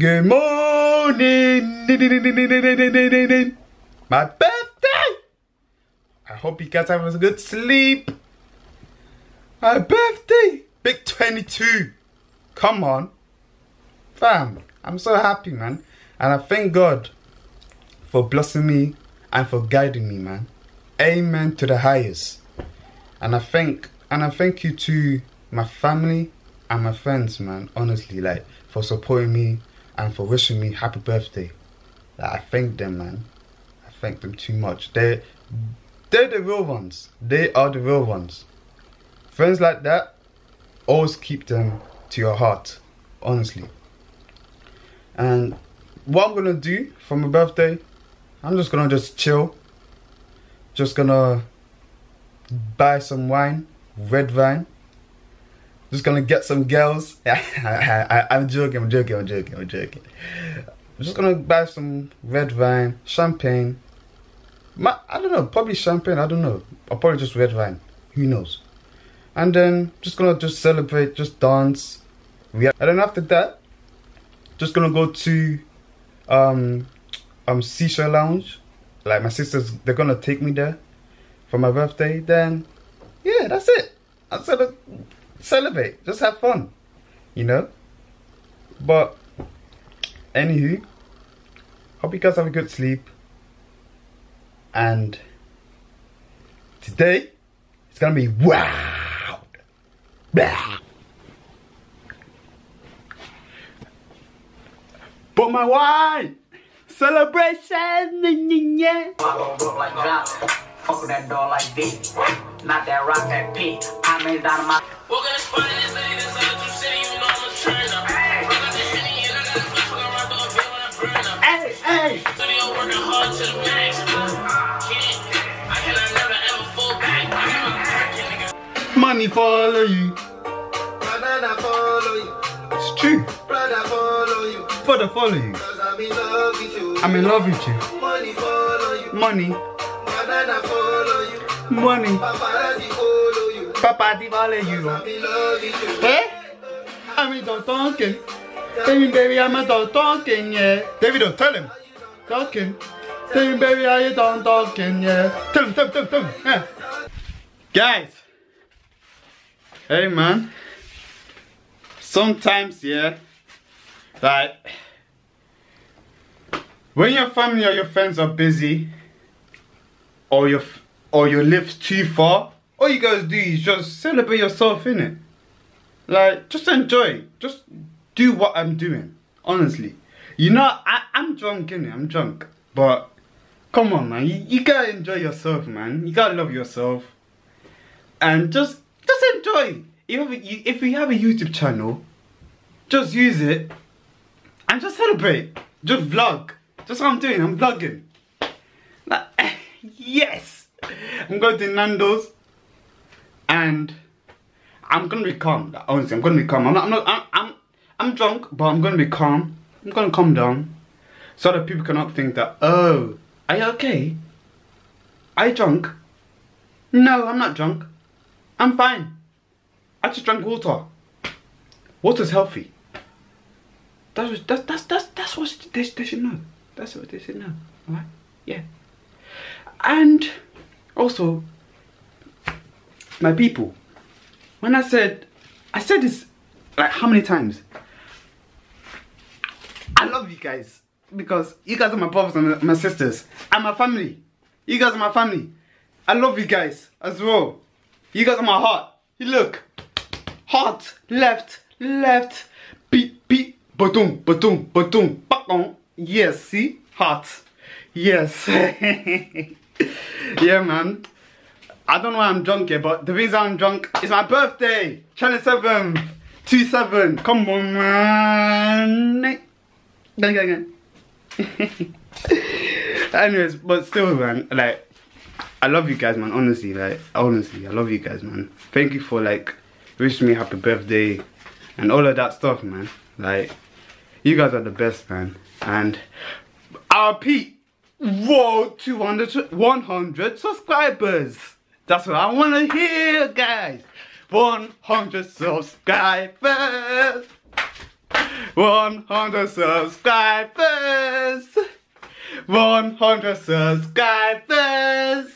Good morning. My birthday. I hope you guys have a good sleep. My birthday. Big 22. Come on. Fam, I'm so happy, man. And I thank God for blessing me and for guiding me, man. Amen to the highest. And I thank and I thank you to my family and my friends, man. Honestly, like for supporting me and for wishing me happy birthday. Like, I thank them, man. I thank them too much. They they're the real ones. They are the real ones. Friends like that, always keep them to your heart, honestly. And what I'm gonna do for my birthday, I'm just gonna just chill. Just gonna buy some wine, red wine. Just gonna get some girls. I, am joking, I'm joking, I'm joking, I'm joking. I'm just gonna buy some red wine, champagne. My, I don't know, probably champagne, I don't know. Or probably just red wine. Who knows? And then just gonna just celebrate, just dance. And then after that, just gonna go to um um Seashore Lounge. Like my sisters, they're gonna take me there for my birthday. Then yeah, that's it. I said celebrate, just have fun, you know. But anywho, hope you guys have a good sleep. And today it's gonna be wow. But my wine! Celebration! That door like this. Not that rock, that. I made out of my. Walk in spot in this lady that's out of city, you know I'm a trainer. I got the henny and I got the bitch fucking around the bill when I burn up. Hey, hey. Studio working hard to the max. I cannot never ever fall back. I got my working, nigga. Money follow you. Brother follow you. It's true. Brother follow you. Brother follow you. Cause I'm in love with you. I'm in love with you. Money follow you. Money. Banana follow you. Money. Paparazzi follow you. Follow you. Eh? I'm in the talking. Baby, baby, I'm dog talking, yeah. David, don't tell him. Talking. Baby, baby, you done talking, yeah. Tell him, tell him, tell him, tell him. Yeah. Guys. Hey, man. Sometimes, yeah. Like, when your family or your friends are busy, or you or you live too far, all you guys do is just celebrate yourself in it. Like just enjoy. Just do what I'm doing. Honestly. You know, I, I'm drunk in it, I'm drunk. But come on man, you, you gotta enjoy yourself, man. You gotta love yourself. And just just enjoy. If, if you have a YouTube channel, just use it and just celebrate. Just vlog. That's what I'm doing, I'm vlogging. Like yes! I'm going to Nando's and I'm gonna be calm. Honestly, I'm gonna be calm. I'm not, I'm not, I'm, I'm, I'm drunk, but I'm gonna be calm. I'm gonna calm down so that people cannot think that, oh, are you okay? Are you drunk? No, I'm not drunk. I'm fine. I just drank water. Water's healthy. That's, that's, that's, that's, that's what they, they should know. That's what they should know, alright? Yeah. And also, my people, when I said, I said this like how many times? I love you guys because you guys are my brothers and my sisters and my family. You guys are my family. I love you guys as well. You guys are my heart. You look, heart, left, left, beat, beat, boom, boom, boom, boom, Yes, see, heart. Yes. yeah, man. I don't know why I'm drunk here, but the reason I'm drunk is my birthday. 27th. 2-7. Come on, man. Gang, gang, gang. Anyways, but still, man, like, I love you guys, man. Honestly, like, honestly, I love you guys, man. Thank you for, like, wishing me happy birthday and all of that stuff, man. Like, you guys are the best, man. And our Pete Whoa, 200, 100 subscribers. That's what I want to hear, guys. 100 subscribers. 100 subscribers. 100 subscribers.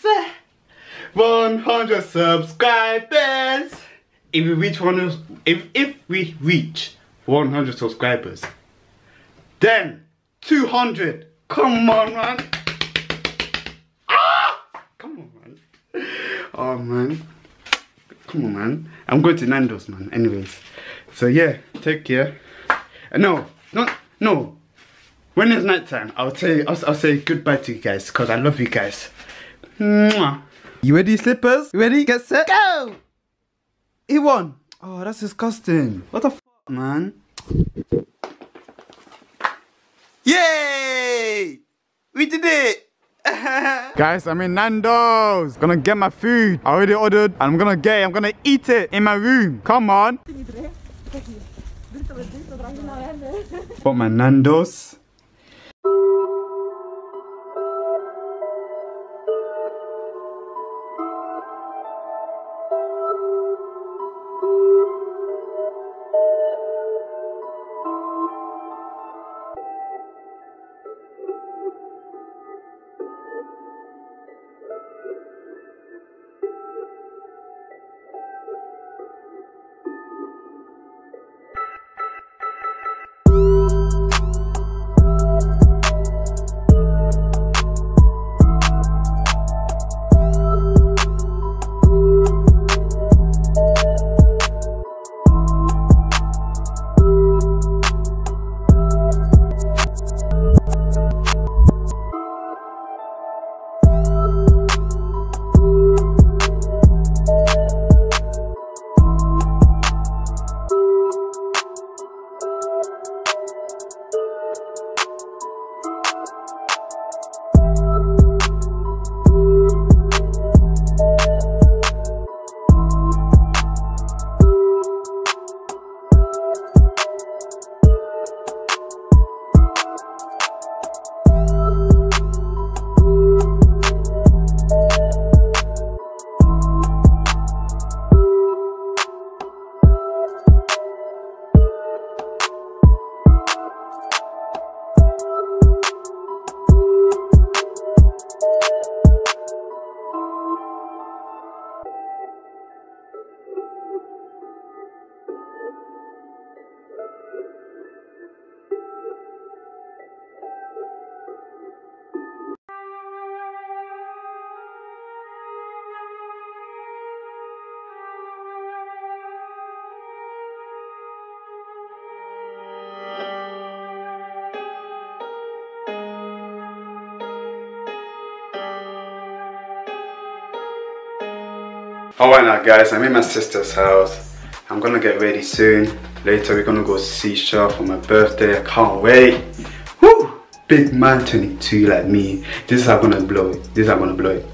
100 subscribers. If we reach 100, if if we reach 100 subscribers, then 200. Come on, man. Oh man. Come on, man. I'm going to Nando's, man. Anyways, so yeah, take care. Uh, no, not no. When it's night time, I'll say I'll, I'll say goodbye to you guys because I love you guys. Mwah. You ready, slippers? You ready? Get set, go! He won. Oh, that's disgusting. What the f, man? Yay! We did it! Guys, I'm in Nando's. Gonna get my food. I already ordered and I'm gonna get it. I'm gonna eat it in my room. Come on. Bought my Nando's. Alright now guys, I'm in my sister's house. I'm gonna get ready soon. Later we're gonna go seashore for my birthday. I can't wait. Woo! Big man 22 like me. This is how I'm gonna blow it. This is how I'm gonna blow it.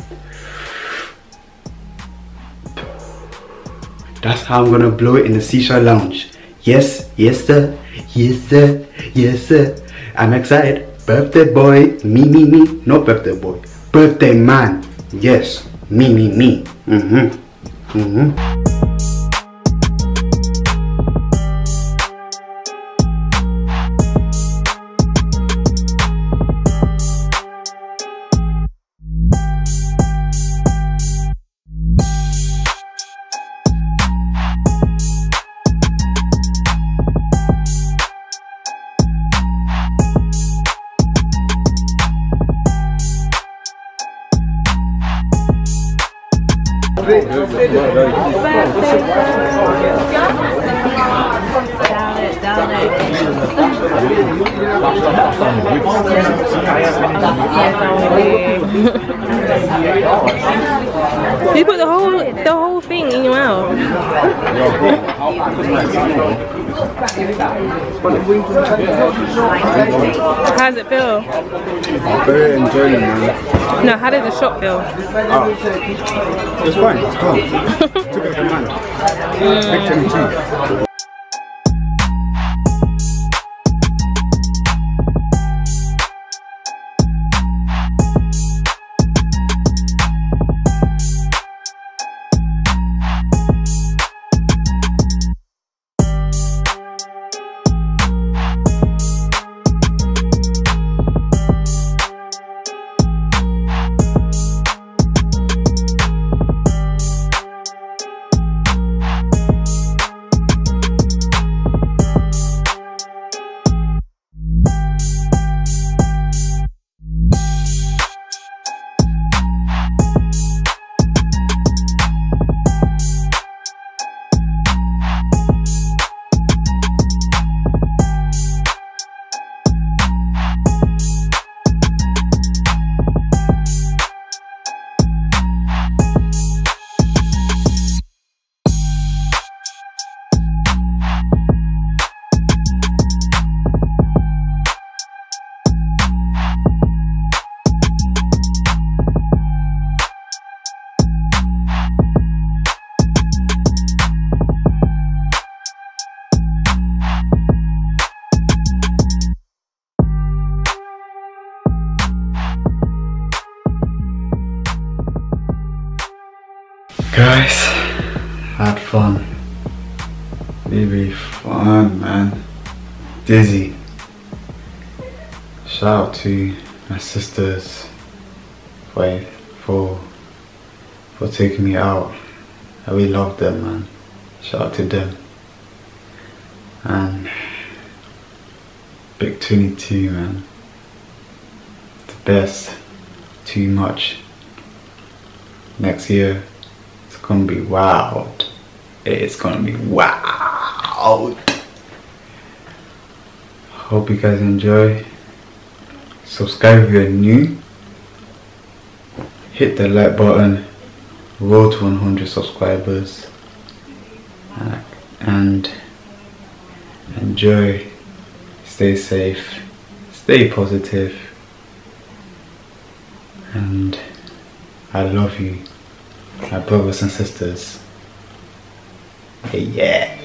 That's how I'm gonna blow it in the seashore lounge. Yes, yes sir, yes sir, yes sir. I'm excited. Birthday boy, me, me, me. No birthday boy. Birthday man. Yes, me, me, me. Mm-hmm. Mm-hmm. you put the whole the whole thing in your mouth. How does it feel? I'm very enjoying man. No, how does the shot feel? Oh. It's fine, it's calm. Took it a man. Big Really fun, man. Dizzy. Shout out to my sisters for for for taking me out. I really love them, man. Shout out to them. And Big 22, man. The best. Too much. Next year, it's gonna be wild. It's gonna be wild. Hope you guys enjoy. Subscribe if you're new. Hit the like button. Roll to 100 subscribers. And enjoy stay safe, stay positive. positive, and I love you, my brothers and sisters. Yeah.